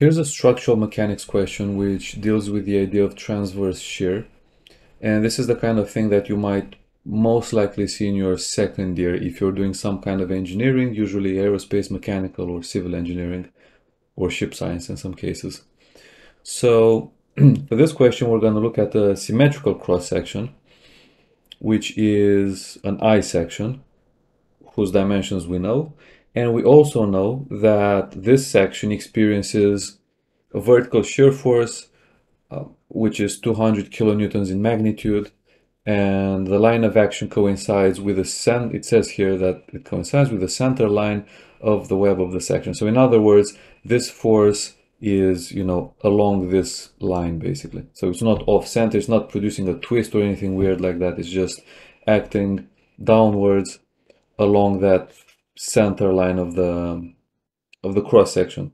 Here's a structural mechanics question which deals with the idea of transverse shear. And this is the kind of thing that you might most likely see in your second year if you're doing some kind of engineering, usually aerospace, mechanical, or civil engineering, or ship science in some cases. So for this question, we're going to look at a symmetrical cross section, which is an I section, whose dimensions we know. And we also know that this section experiences a vertical shear force, uh, which is 200 kilonewtons in magnitude, and the line of action coincides with the center, it says here that it coincides with the center line of the web of the section. So in other words, this force is, you know, along this line basically. So it's not off center, it's not producing a twist or anything weird like that. It's just acting downwards along that center line of the of the cross section.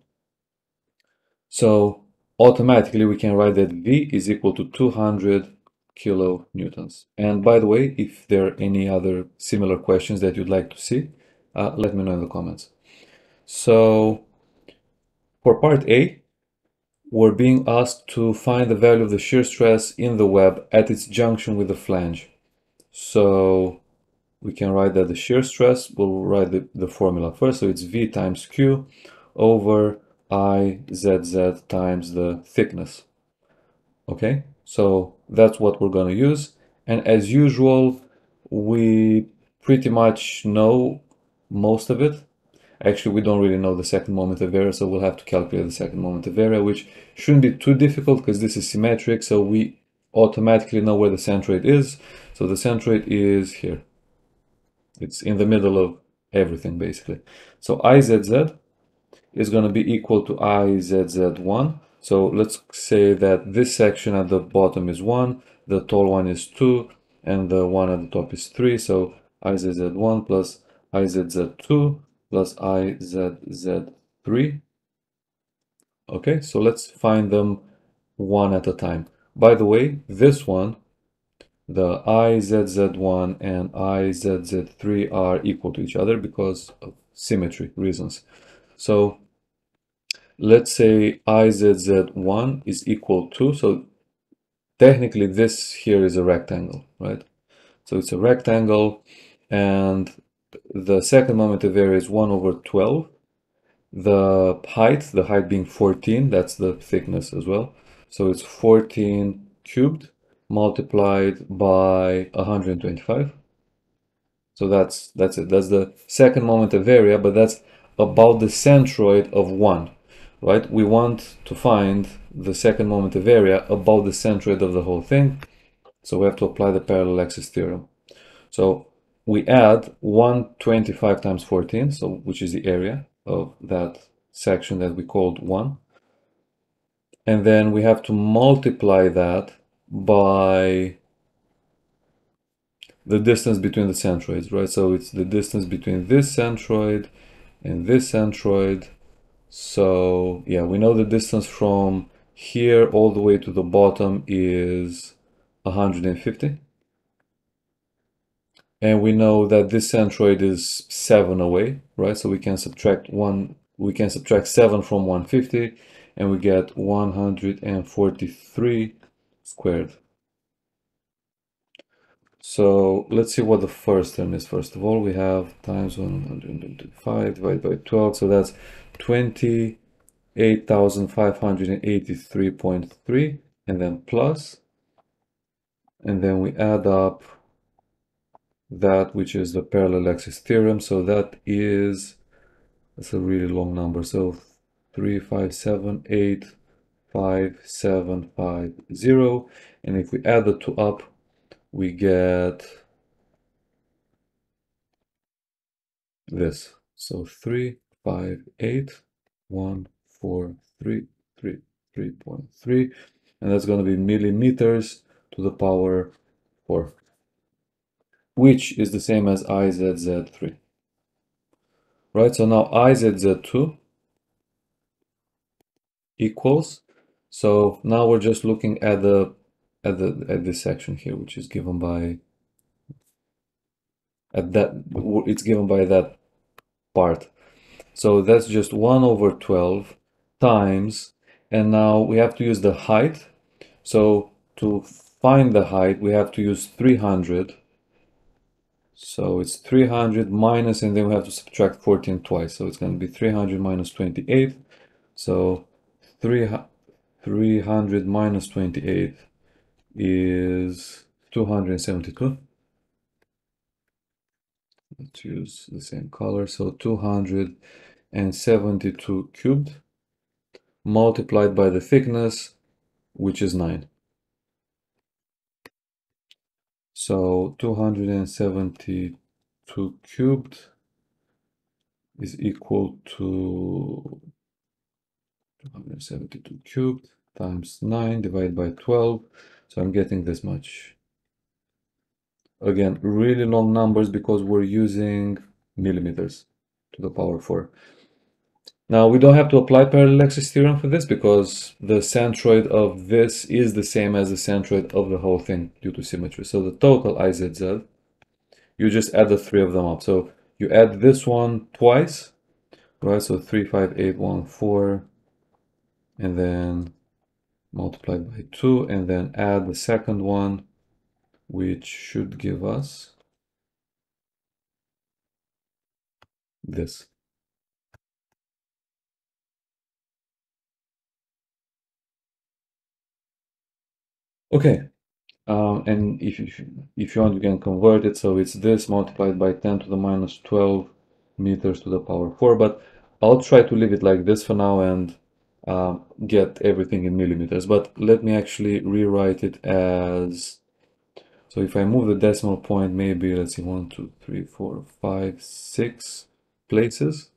So automatically we can write that V is equal to 200 kilonewtons. And by the way, if there are any other similar questions that you'd like to see, uh, let me know in the comments. So for part A, we're being asked to find the value of the shear stress in the web at its junction with the flange. So we can write that the shear stress, we'll write the, the formula first, so it's V times Q over IZZ times the thickness. Okay, so that's what we're going to use. And as usual, we pretty much know most of it. Actually, we don't really know the second moment of area, so we'll have to calculate the second moment of area, which shouldn't be too difficult because this is symmetric, so we automatically know where the centroid is. So the centroid is here. It's in the middle of everything basically. So IZZ is going to be equal to IZZ1. So let's say that this section at the bottom is 1, the tall one is 2, and the one at the top is 3. So IZZ1 plus IZZ2 plus IZZ3. Okay, so let's find them one at a time. By the way, this one the IZZ1 and IZZ3 are equal to each other because of symmetry reasons. So let's say IZZ1 is equal to, so technically this here is a rectangle, right? So it's a rectangle and the second moment of area is 1 over 12. The height, the height being 14, that's the thickness as well. So it's 14 cubed multiplied by 125. So that's that's it. That's the second moment of area, but that's about the centroid of 1, right? We want to find the second moment of area about the centroid of the whole thing. So we have to apply the parallel axis theorem. So we add 125 times 14, so which is the area of that section that we called 1. And then we have to multiply that by the distance between the centroids, right? So it's the distance between this centroid and this centroid. So yeah, we know the distance from here all the way to the bottom is 150. And we know that this centroid is 7 away, right? So we can subtract 1, we can subtract 7 from 150 and we get 143 squared. So let's see what the first term is. First of all, we have times 125 divided by 12. So that's 28,583.3 and then plus. And then we add up that, which is the parallel axis theorem. So that is, that's a really long number. So 3578 5750 and if we add the two up we get this. So 3 5 8 1 4 3 3 3.3 and that's going to be millimeters to the power 4 which is the same as IZZ3 right so now IZZ2 equals so now we're just looking at the at the at this section here, which is given by at that it's given by that part. So that's just 1 over 12 times And now we have to use the height. So to find the height, we have to use 300. So it's 300 minus, and then we have to subtract 14 twice. So it's going to be 300 minus 28. So 300 minus 28 is 272. Let's use the same color. So 272 cubed multiplied by the thickness, which is 9. So 272 cubed is equal to 272 cubed times 9 divided by 12. So I'm getting this much. Again, really long numbers because we're using millimeters to the power 4. Now we don't have to apply parallel axis theorem for this because the centroid of this is the same as the centroid of the whole thing due to symmetry. So the total IZZ, you just add the three of them up. So you add this one twice, right? So 35814 and then multiplied by 2 and then add the second one which should give us this. Okay, um, and if, if, if you want, you can convert it. So it's this multiplied by 10 to the minus 12 meters to the power 4. But I'll try to leave it like this for now and uh, get everything in millimeters. But let me actually rewrite it as... So if I move the decimal point, maybe, let's see, one, two, three, four, five, six places.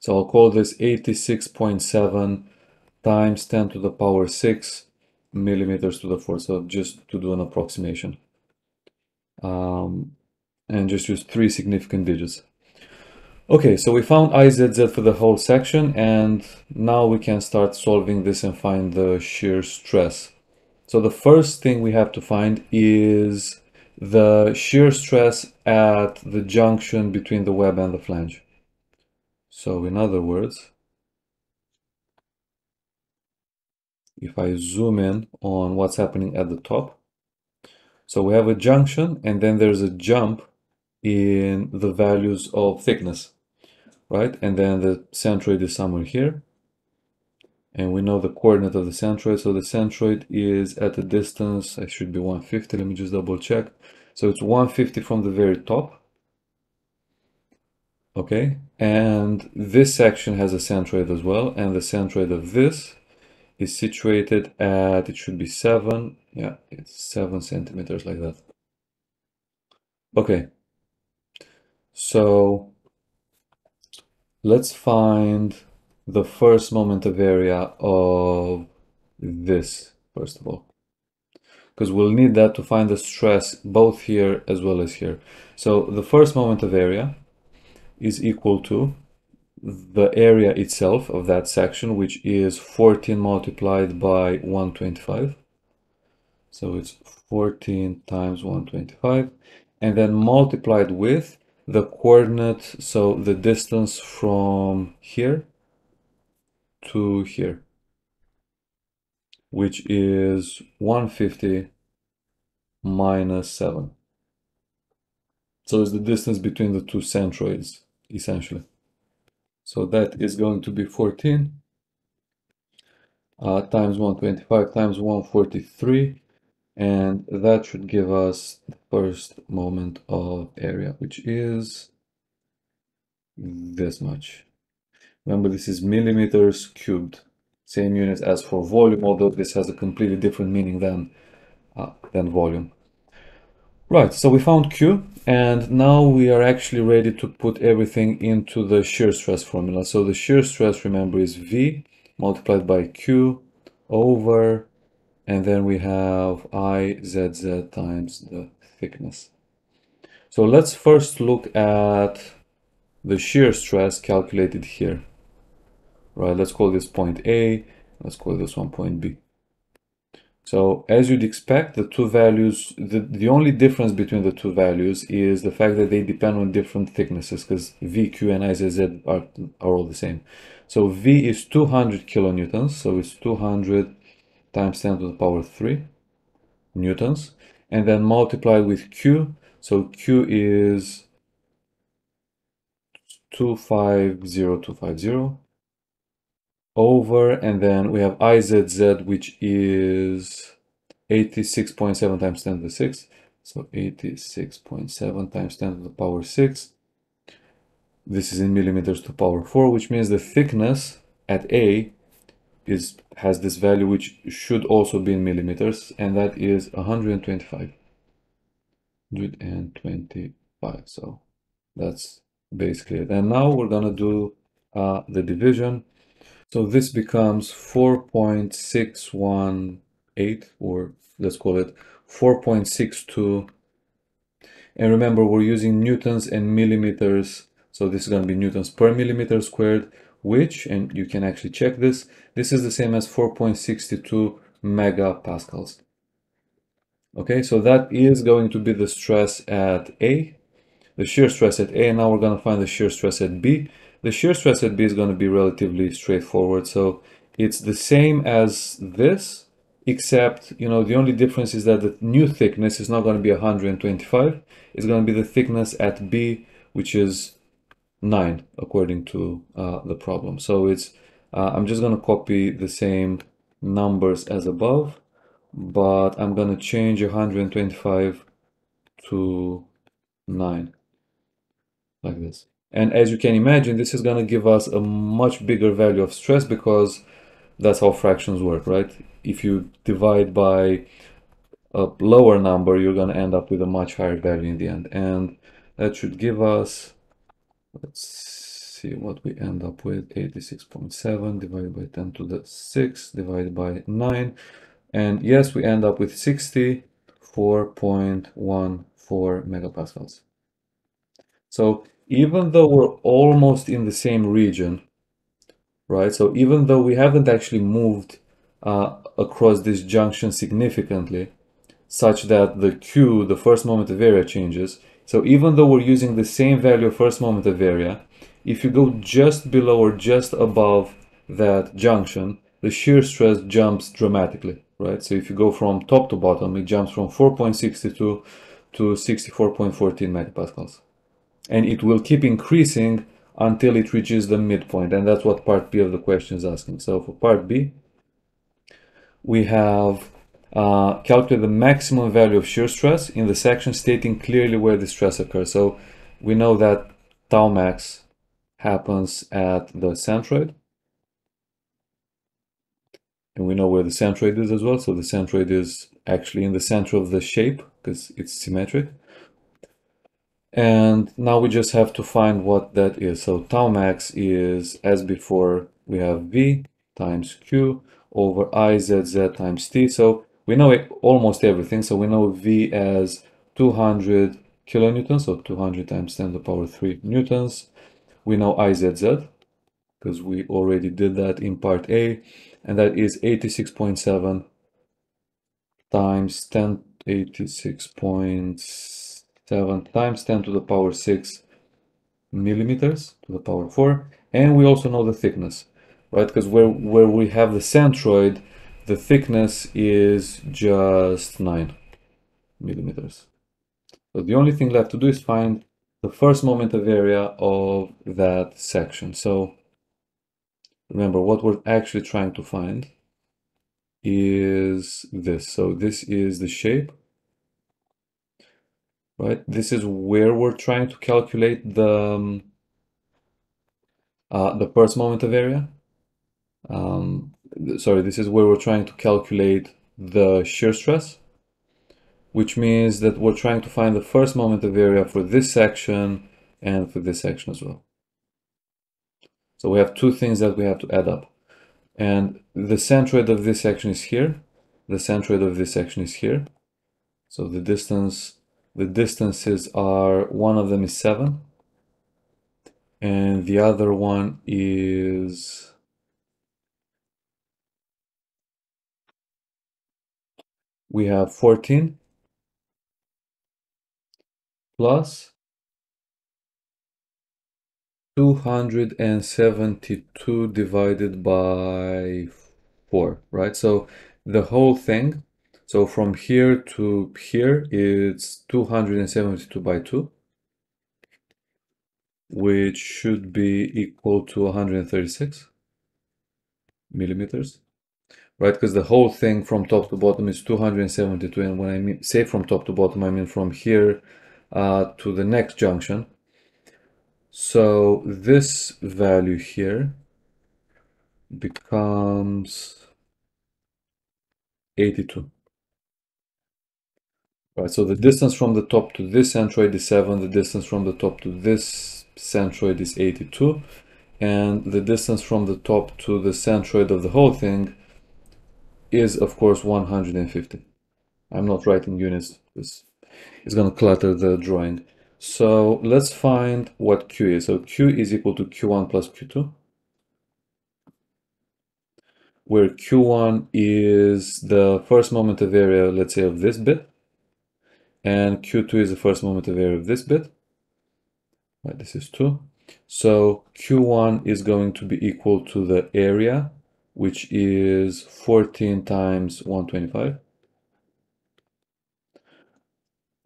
So I'll call this 86.7 times 10 to the power 6 millimeters to the fourth, so just to do an approximation. Um, and just use three significant digits. Okay, so we found IZZ for the whole section, and now we can start solving this and find the shear stress. So the first thing we have to find is the shear stress at the junction between the web and the flange. So in other words, if I zoom in on what's happening at the top. So we have a junction and then there's a jump in the values of thickness, right? And then the centroid is somewhere here. And we know the coordinate of the centroid. So the centroid is at a distance, I should be 150. Let me just double check. So it's 150 from the very top. Okay. And this section has a centroid as well. And the centroid of this is situated at, it should be 7, yeah, it's 7 centimeters like that. Okay, so let's find the first moment of area of this, first of all. Because we'll need that to find the stress both here as well as here. So the first moment of area is equal to the area itself of that section, which is 14 multiplied by 125. So it's 14 times 125 and then multiplied with the coordinate, so the distance from here to here, which is 150 minus 7. So it's the distance between the two centroids, essentially. So that is going to be 14 uh, times 125 times 143 and that should give us the first moment of area which is this much. Remember this is millimeters cubed, same unit as for volume although this has a completely different meaning than, uh, than volume. Right, so we found Q and now we are actually ready to put everything into the shear stress formula. So the shear stress, remember, is V multiplied by Q over, and then we have IZZ times the thickness. So let's first look at the shear stress calculated here. Right, let's call this point A, let's call this one point B. So as you'd expect, the two values, the, the only difference between the two values is the fact that they depend on different thicknesses because V, Q, and IZZ are, are all the same. So V is 200 kilonewtons, so it's 200 times 10 to the power 3 newtons, and then multiply with Q, so Q is 250250 over, and then we have IZZ, which is 86.7 times 10 to the 6. So 86.7 times 10 to the power 6. This is in millimeters to power 4, which means the thickness at A is has this value, which should also be in millimeters, and that is 125. 125. So that's basically it. And now we're gonna do uh, the division. So this becomes 4.618, or let's call it 4.62. And remember, we're using newtons and millimeters. So this is going to be newtons per millimeter squared, which, and you can actually check this, this is the same as 4.62 megapascals. Okay, so that is going to be the stress at A, the shear stress at A, and now we're going to find the shear stress at B. The shear stress at B is going to be relatively straightforward. So it's the same as this, except, you know, the only difference is that the new thickness is not going to be 125. It's going to be the thickness at B, which is 9, according to uh, the problem. So it's, uh, I'm just going to copy the same numbers as above, but I'm going to change 125 to 9, like this. And as you can imagine, this is going to give us a much bigger value of stress because that's how fractions work, right? If you divide by a lower number, you're going to end up with a much higher value in the end. And that should give us, let's see what we end up with, 86.7 divided by 10 to the 6 divided by 9. And yes, we end up with 64.14 megapascals. So even though we're almost in the same region, right? So even though we haven't actually moved uh, across this junction significantly, such that the Q, the first moment of area changes. So even though we're using the same value of first moment of area, if you go just below or just above that junction, the shear stress jumps dramatically, right? So if you go from top to bottom, it jumps from 4.62 to 64.14 megapascals and it will keep increasing until it reaches the midpoint and that's what part B of the question is asking. So for part B we have uh, calculate the maximum value of shear stress in the section stating clearly where the stress occurs. So we know that tau max happens at the centroid and we know where the centroid is as well. So the centroid is actually in the center of the shape because it's symmetric. And now we just have to find what that is. So tau max is, as before, we have V times Q over IZZ times T. So we know it, almost everything. So we know V as 200 kilonewtons, so 200 times 10 to the power 3 newtons. We know IZZ, because we already did that in part A, and that is 86.7 times 10, 86.7 times 10 to the power 6 millimeters to the power 4 and we also know the thickness right because where where we have the centroid the thickness is just 9 millimeters so the only thing left to do is find the first moment of area of that section so remember what we're actually trying to find is this so this is the shape right? This is where we're trying to calculate the, um, uh, the first moment of area. Um, sorry, this is where we're trying to calculate the shear stress, which means that we're trying to find the first moment of area for this section and for this section as well. So we have two things that we have to add up. And the centroid of this section is here. The centroid of this section is here. So the distance the distances are one of them is 7 and the other one is we have 14 plus 272 divided by 4, right? So the whole thing, so from here to here, it's 272 by 2, which should be equal to 136 millimeters, right? Because the whole thing from top to bottom is 272, and when I mean, say from top to bottom, I mean from here uh, to the next junction, so this value here becomes 82. Right, so the distance from the top to this centroid is 7, the distance from the top to this centroid is 82, and the distance from the top to the centroid of the whole thing is, of course, 150. I'm not writing units, it's, it's going to clutter the drawing. So let's find what Q is. So Q is equal to Q1 plus Q2, where Q1 is the first moment of area, let's say, of this bit, and Q2 is the first moment of area of this bit. Right, this is 2. So Q1 is going to be equal to the area, which is 14 times 125.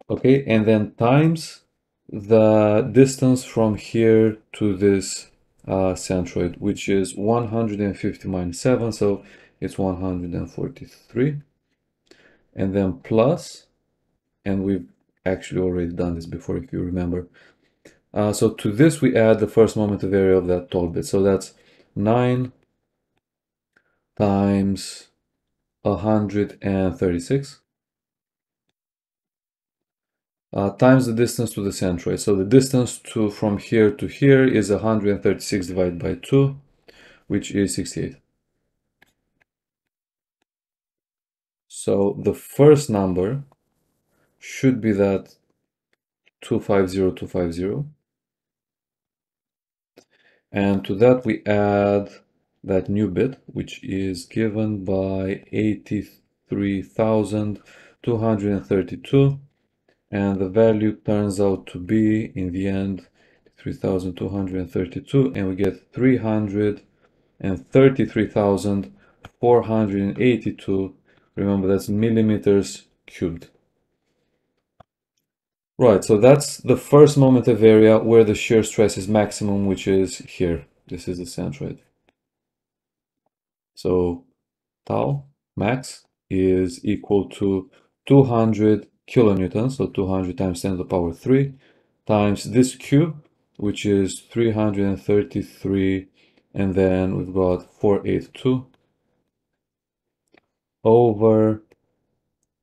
Okay, and then times the distance from here to this uh, centroid, which is 150 minus 7, so it's 143. And then plus, and we've actually already done this before, if you remember. Uh, so to this, we add the first moment of area of that tall bit. So that's 9 times 136 uh, times the distance to the centroid. So the distance to from here to here is 136 divided by 2, which is 68. So the first number should be that 250250. And to that we add that new bit, which is given by 83,232 and the value turns out to be in the end 3232 and we get 333,482 remember that's millimeters cubed. Right so that's the first moment of area where the shear stress is maximum which is here. This is the centroid so tau max is equal to 200 kilonewtons, so 200 times 10 to the power 3, times this Q, which is 333, and then we've got 482 over,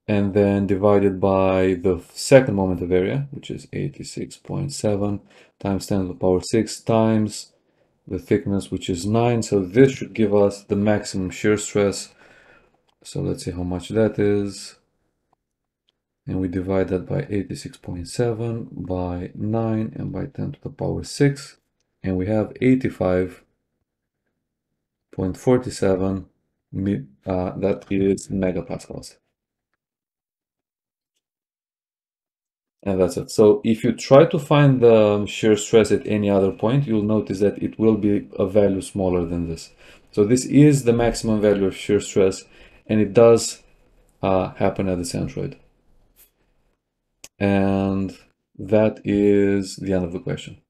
and then divided by the second moment of area, which is 86.7 times 10 to the power 6 times the thickness, which is 9. So this should give us the maximum shear stress. So let's see how much that is and we divide that by 86.7 by 9 and by 10 to the power 6 and we have 85.47 uh, that is megapascals and that's it. So if you try to find the shear stress at any other point you'll notice that it will be a value smaller than this. So this is the maximum value of shear stress and it does uh, happen at the centroid. And that is the end of the question.